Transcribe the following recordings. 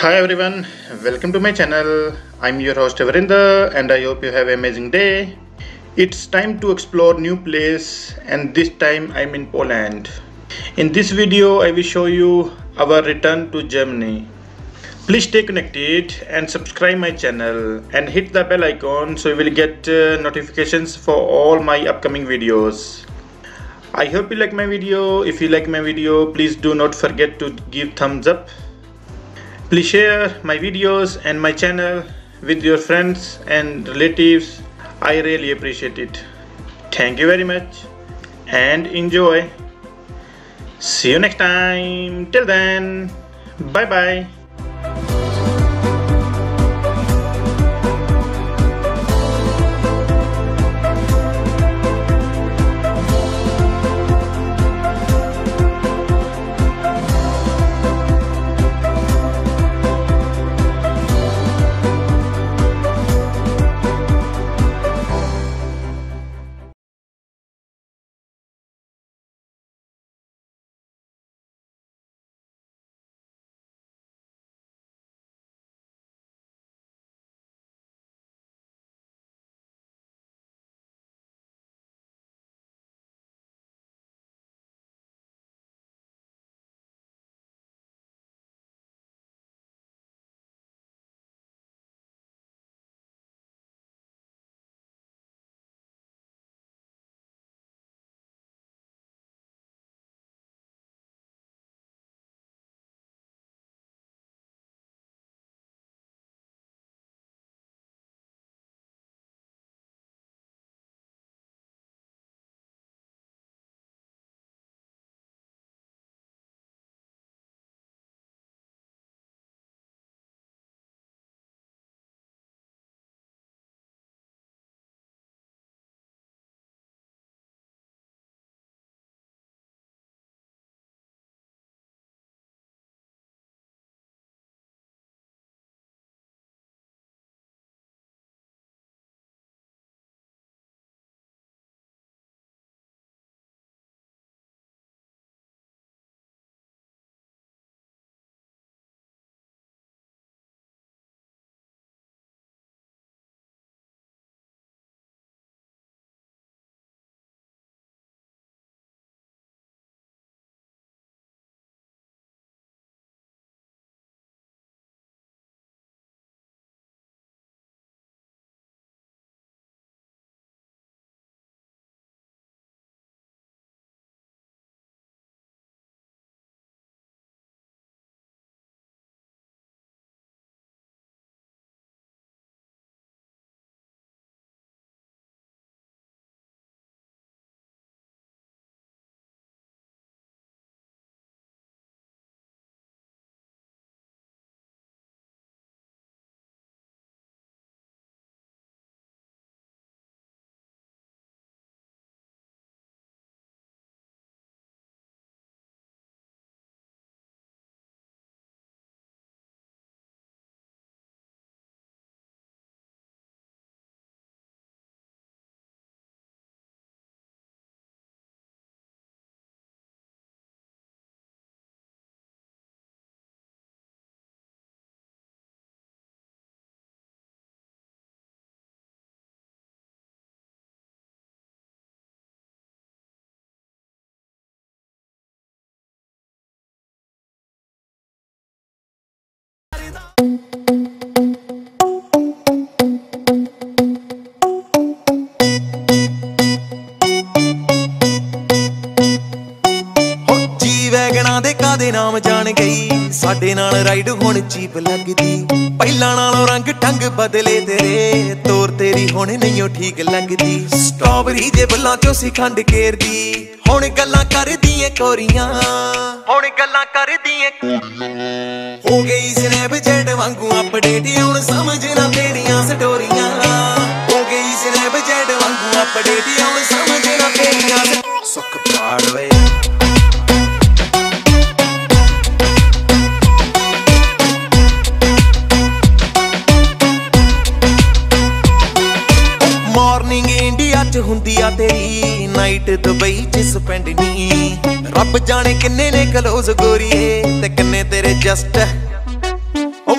Hi everyone, welcome to my channel. I'm your host Varinder and I hope you have an amazing day. It's time to explore new place and this time I'm in Poland. In this video I will show you our return to Germany. Please stay connected and subscribe my channel and hit the bell icon so you will get uh, notifications for all my upcoming videos. I hope you like my video. If you like my video, please do not forget to give thumbs up. Please share my videos and my channel with your friends and relatives. I really appreciate it. Thank you very much and enjoy. See you next time. Till then, bye bye. ਵੈਗਣਾ ਦੇ ਕਾਦੇ ਨਾਮ ਜਾਣ ਗਈ? ਸਾਡੇ ਨਾਲ ride ਹੁਣ cheap ਲੱਗਦੀ। ਪਹਿਲਾਂ ਨਾਲੋਂ ਰੰਗ ਢੰਗ ਬਦਲੇ ਤੇਰੇ। ਤੋਰ ਤੇਰੀ ਹੁਣ ਨਹੀਂ ਉਹ ਠੀਕ ਲੱਗਦੀ। ਸਟ੍ਰਾਬੇਰੀ ਜੇ ਬੁੱਲਾਂ ਚੋਂ ਸੀ ਖੰਡ ਕੇਰਦੀ। ਹੁਣ ਗੱਲਾਂ ਕਰਦੀ ਏ ਕੋਰੀਆਂ। ਹੁਣ ਗੱਲਾਂ ਕਰਦੀ ਏ ਹੋ ਗਈ ਸਨੈਪਚੈਟ ਵਾਂਗੂ ਅਪਡੇਟ ਹੁਣ ਸਮਝ ਨਾ ਤੇਰੀਆਂ ਸਟੋਰੀਆਂ ਹੋ ਗਈ ਸਨੈਪਚੈਟ ਵਾਂਗੂ ਅਪਡੇਟ ਹੁਣ ਸਮਝ ਨਾ ਤੇਰੀਆਂ ਸੁੱਖ ਪਾੜ ਵੇ। ਨਾਈਟ ਦੁਬਈ ਚ ਸਪੈਂਡ ਨੀ। ਰੱਬ ਜਾਣੇ ਕਿੰਨੇ ਨੇ ਕਲੋਜ਼ ਗੋਰੀਏ ਤੇ ਕਿੰਨੇ ਤੇਰੇ ਜਸਟ ਉਹ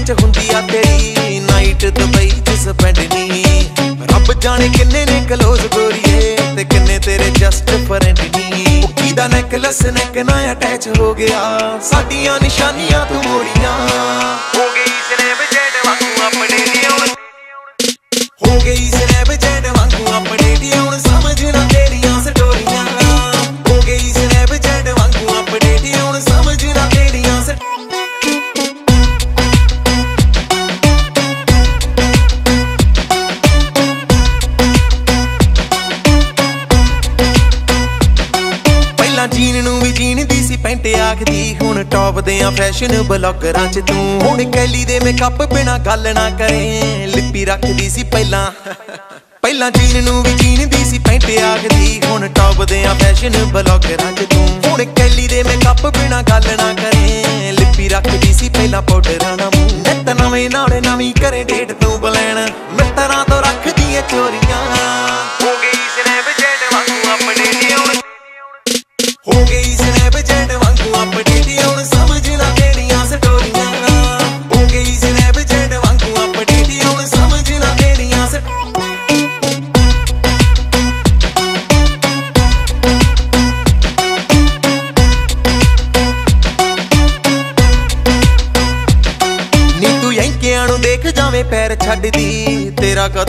ਚ ਹੁੰਦੀ ਆ ਤੇਰੀ ਨਾਈਟ ਦੁਬਈ ਚ ਸਪੈਂਡ ਨਹੀਂ ਰੱਬ ਜਾਣੇ ਕਿੰਨੇ ਨੇ ਕਲੋਜ਼ ਗੋਰੀਏ ਤੇ ਕਿੰਨੇ ਤੇਰੇ ਜਸਟ ਫਰੈਂਡ ਨੀ। ਕੀ ਦਾ ਨੈਕਲਸ ਨੈਕ ਨਾਲ ਅਟੈਚ ਹੋ ਗਿਆ, ਸਾਡੀਆਂ ਨਿਸ਼ਾਨੀਆਂ ਤੂੰ ਮੋੜੀਆਂ। ਟੌਪ ਫੈਸ਼ਨ ਬਲੌਗਰਾਂ 'ਚ ਤੂੰ। ਹੁਣ ਕੈਲੀ ਦੇ ਮੇਕਅਪ ਬਿਨਾ ਗੱਲ ਨਾ ਕਰੇ। ਲਿਪੀ ਰੱਖਦੀ ਸੀ ਪਹਿਲਾਂ। ਪਹਿਲਾਂ ਜੀਨ ਨੂੰ ਵੀ ਜੀਨ ਸੀ, ਪੈਂਟ ਆਖਦੀ। ਹੁਣ ਟੌਪ ਦੇ ਆ ਫੈਸ਼ਨ ਬਲੌਗਰਾਂ 'ਚ ਤੂੰ। ਹੁਣ ਕੈਲੀ ਦੇ ਮੇਕਅਪ ਬਿਨਾ ਗੱਲ ਨਾ ਕਰੇ। ਲਿਪੀ ਰੱਖਦੀ ਸੀ ਪਹਿਲਾਂ ਪਾਊਡਰਾਂ ਨਾਲ ਮੂੰਹ। ਨਿੱਤ ਨਵੇਂ ਨਾਲੇ ਨਵੀਂ ਕਰੇ ਡੇਟ ਤੂੰ ਬਲੈਣ। ਮਿੱਤਰਾਂ ਤੋਂ ਰੱਖਦੀ ਏ ਚੋਰੀਆਂ।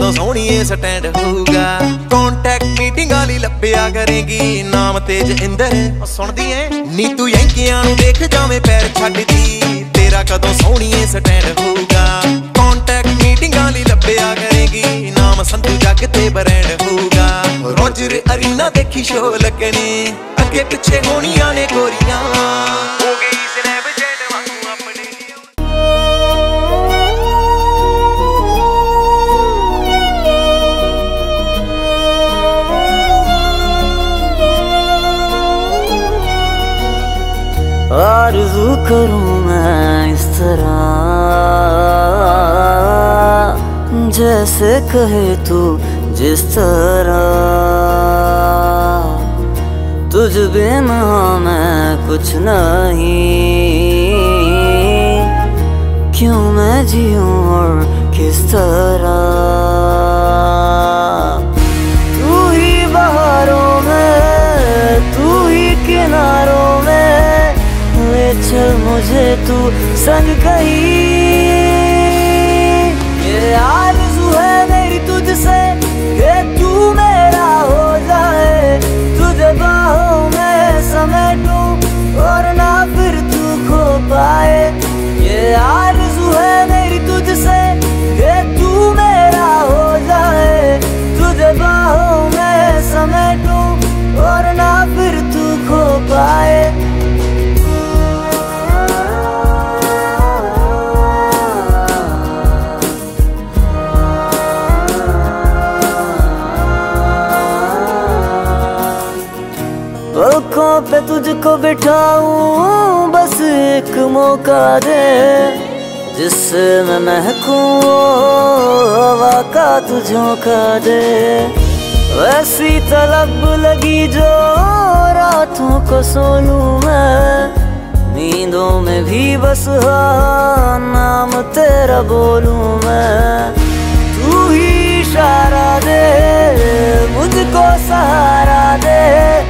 ਤੇਰਾ ਕਦੋਂ ਸੋਹਣੀਏ ਸਟੈਂਡ ਹੋਊਗਾ। ਕੰਟੈਕਟ ਮੀਟਿੰਗਾਂ ਲਈ ਲੱਭਿਆ ਕਰੇਗੀ। ਨਾਮ ਤੇਜ ਇੰਦਰ, ਉਹ ਸੁਣਦੀ ਐ। ਨੀ ਤੂੰ ਯੰਕਿਆਂ ਨੂੰ ਦੇਖ ਜਾਵੇਂ ਪੈਰ ਛੱਡਦੀ। ਤੇਰਾ ਕਦੋਂ ਸੋਹਣੀਏ ਸਟੈਂਡ ਹੋਊਗਾ। ਕੰਟੈਕਟ ਮੀਟਿੰਗ ਵਾਲੀ ਲੱਭਿਆ ਕਰੇਗੀ। ਨਾਮ ਸੰਧੂ ਜੱਗ ਤੇ ਬ੍ਰਾਂਡ ਹੋਊਗਾ। ਰੋਜਰ ਅਰੀਨਾ ਦੇਖੀ ਸ਼ੋ ਲੱਗਣੇ। ਅੱਗੇ ਪਿੱਛੇ ਹੋਣੀਆਂ ਨੇ ਗੋਰੀਆਂ। आरज़ू करूँ मैं इस तरह। जैसे कहे तू जिस तरह। तुझ बिना मैं कुछ नहीं। क्यों मैं जीऊं और किस तरह? तू ही बहारों मुझे तू संग कहीं ये आरज़ू बिठाऊं, बस एक मौका दे। जिससे मैं महकूं हवा का तू झोंका दे। वैसी तलब लगी जो रातों को सोलूं मैं। नींदों में भी बस हाँ नाम तेरा बोलूँ मैं। तू ही इशारा दे, मुझको सहारा दे।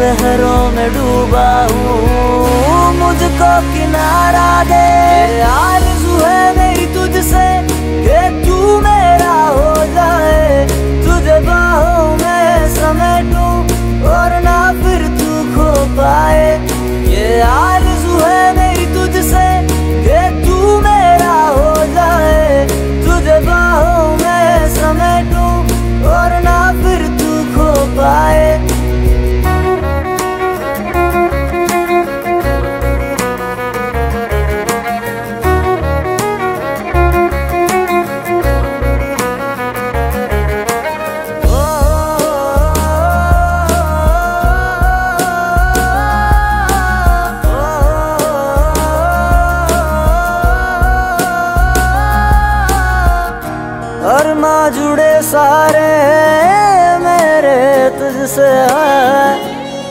लहरों में डूबा हूँ मुझको किनारा दे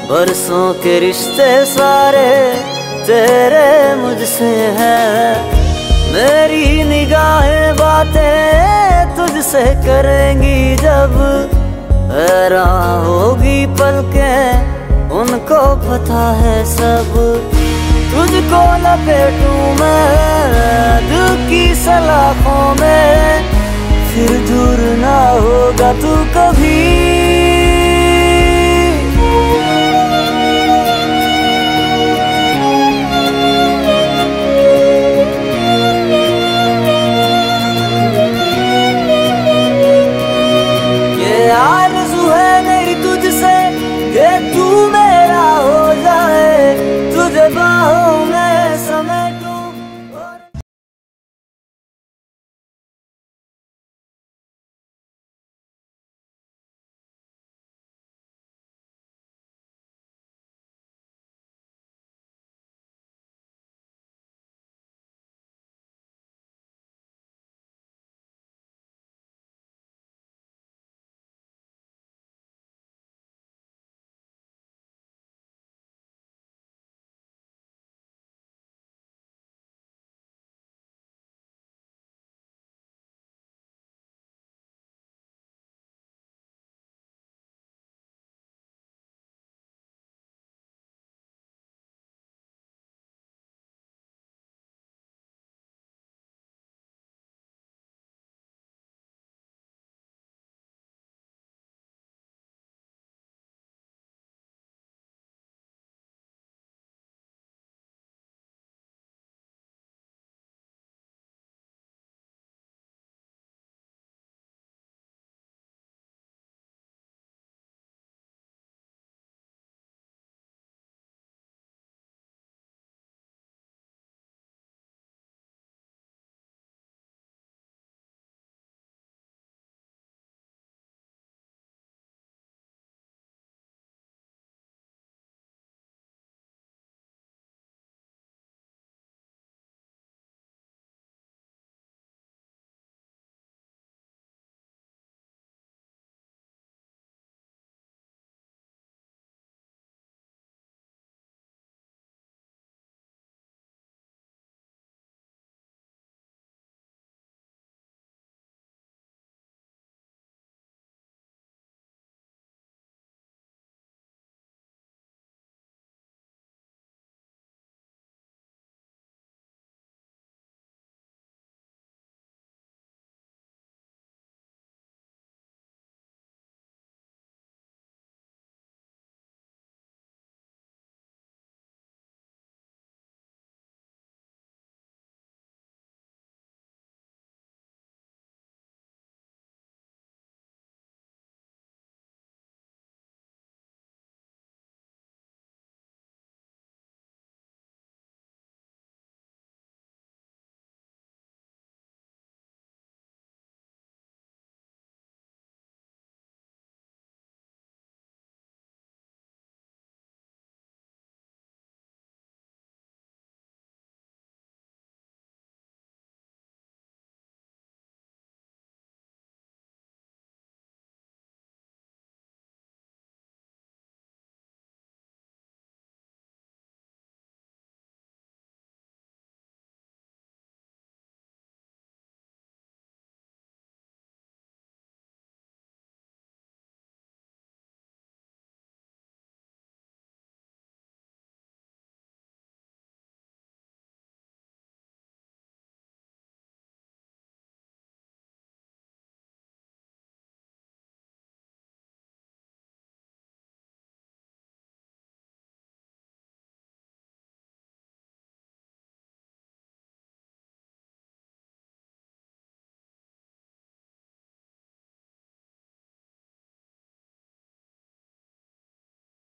बरसों के रिश्ते सारे तेरे मुझसे हैं। मेरी निगाहें बातें तुझसे करेंगी जब हैरान होगी पलके, उनको पता है सब। तुझको लपेटूं मैं दिल की सलाखों में, फिर दूर ना होगा तू कभी।